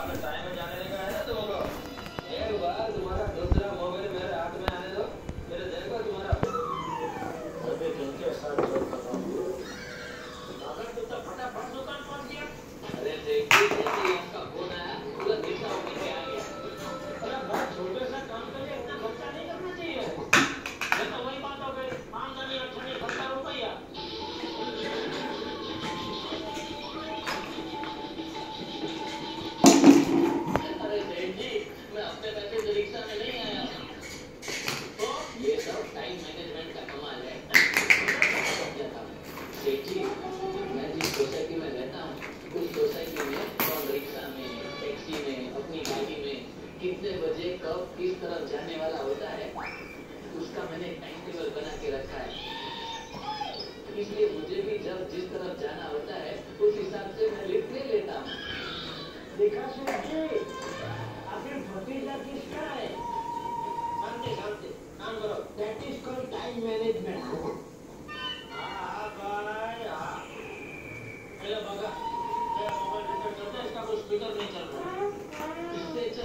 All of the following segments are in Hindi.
lot of time. तरफ़ जाने वाला होता है तो उसका मैंने टाइम टेबल बना के रखा है। इसलिए मुझे भी जब जिस तरफ़ जाना होता है उस हिसाब से मैं लिख ले लेता हूँ। देखा सुनिए आपके भतीजा किसका है? सामने सामने काम करो। That is called time management इससे अच्छा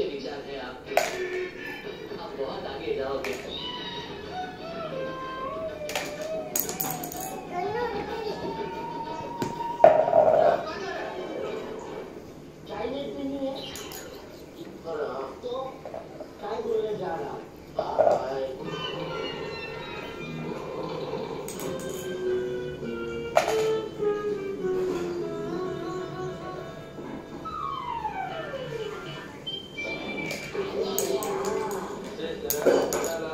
अच्छे विचार हैं आपके। आप बहुत आगे जाओगे। Caralho.